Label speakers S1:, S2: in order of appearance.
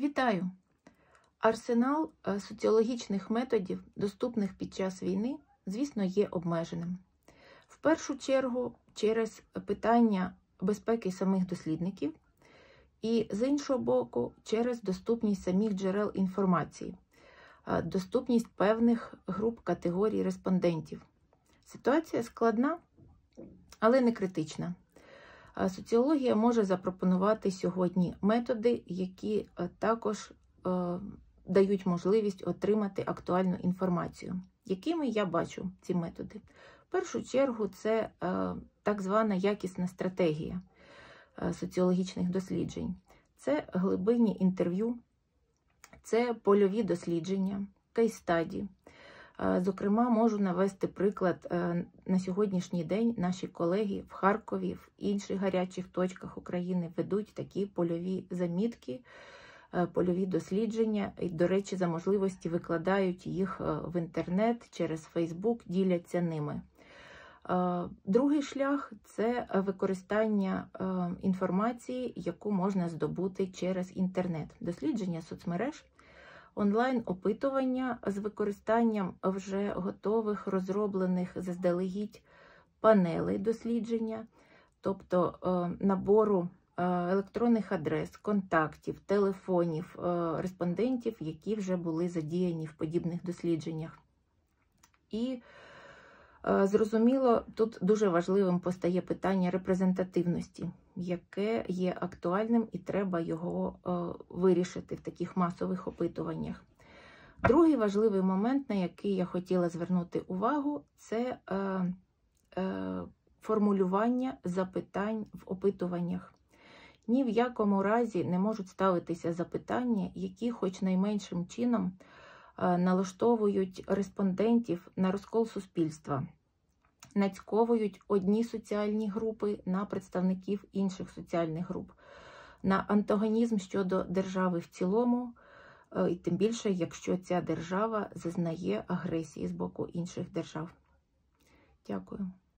S1: Вітаю! Арсенал е, соціологічних методів, доступних під час війни, звісно, є обмеженим. В першу чергу через питання безпеки самих дослідників, і з іншого боку, через доступність самих джерел інформації, е, доступність певних груп категорій респондентів. Ситуація складна, але не критична. Соціологія може запропонувати сьогодні методи, які е, також е, дають можливість отримати актуальну інформацію. Якими я бачу ці методи? В першу чергу, це е, так звана якісна стратегія соціологічних досліджень, це глибинні інтерв'ю, це польові дослідження, кейс-стаді. Зокрема, можу навести приклад е, на сьогоднішній день. Наші колеги в Харкові, в інших гарячих точках України ведуть такі польові замітки, е, польові дослідження. І, до речі, за можливості викладають їх е, в інтернет через Фейсбук, діляться ними. Другий шлях це використання інформації, яку можна здобути через інтернет, дослідження соцмереж онлайн-опитування з використанням вже готових розроблених заздалегідь панелей дослідження, тобто е, набору е, електронних адрес, контактів, телефонів е, респондентів, які вже були задіяні в подібних дослідженнях. І Зрозуміло, тут дуже важливим постає питання репрезентативності, яке є актуальним і треба його е, вирішити в таких масових опитуваннях. Другий важливий момент, на який я хотіла звернути увагу, це е, е, формулювання запитань в опитуваннях. Ні в якому разі не можуть ставитися запитання, які, хоч найменшим чином, е, налаштовують респондентів на розкол суспільства, нацьковують одні соціальні групи на представників інших соціальних груп, на антагонізм щодо держави в цілому, е, і тим більше, якщо ця держава зазнає агресії з боку інших держав. Дякую.